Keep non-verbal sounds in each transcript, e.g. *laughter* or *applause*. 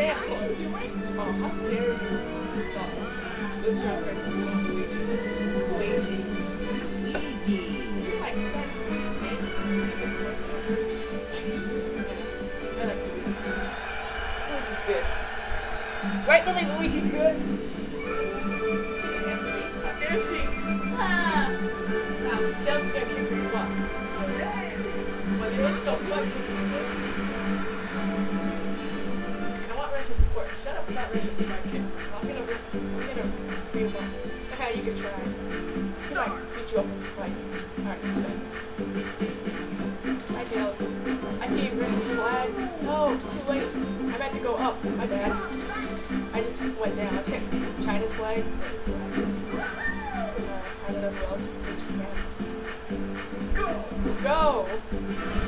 Oh, you? You like that? Luigi's name? Luigi's good. Right, Lily? Luigi's. How dare she? Ah! Now, Jeff's gonna kick her butt. Well, let's go. Let's go. I'm gonna beat you up and fight. Alright, let's. Hi, Dale. I see Russian flag. No, too late. I meant to go up. My bad. I just went down. Okay, China's flag. China's flag. I don't know. Just Go!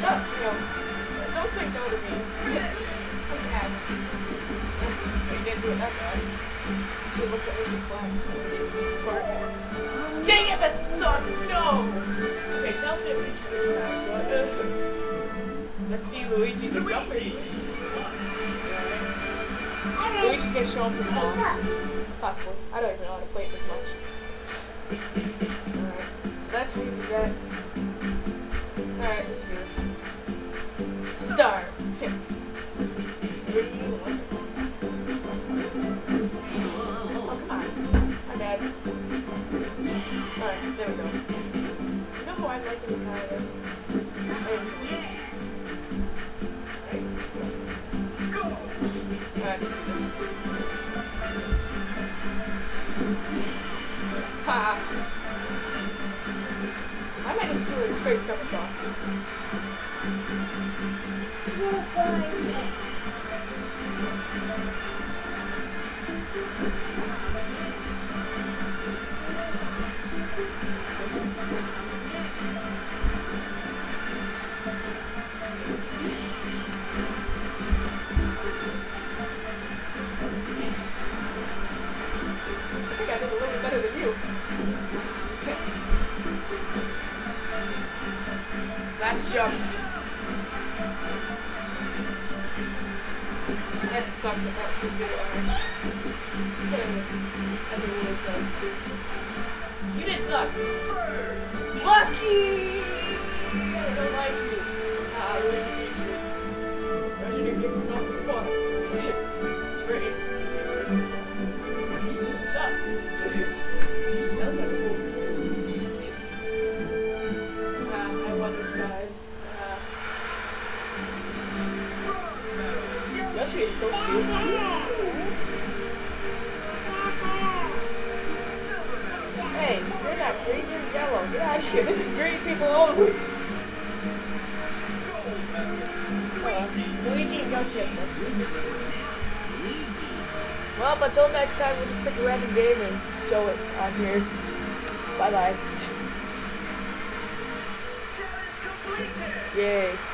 Shut up, Tio. Don't say no to me. I'm. I didn't do it that bad. She looked at Lisa's flag. It's part. Dang it, that sucked! No! Okay, Chelsea didn't reach this time, but let's see Luigi the jumping. Luigi's gonna show him his boss. Possibly. I don't even know how to play it this much. Alright, so that's how you do. Alright, let's do this. Start. Three, Thank you. Last jump. That sucked about. *laughs* I sucks. You didn't suck. Lucky! I don't like you. Ah, This time. Ah. Is so cute. Hey, you're not green, yellow. *laughs* This is people only. Uh, Luigi. Well, until next time, we'll just pick a random game and show it on here. Bye bye. Challenge completed! Yay.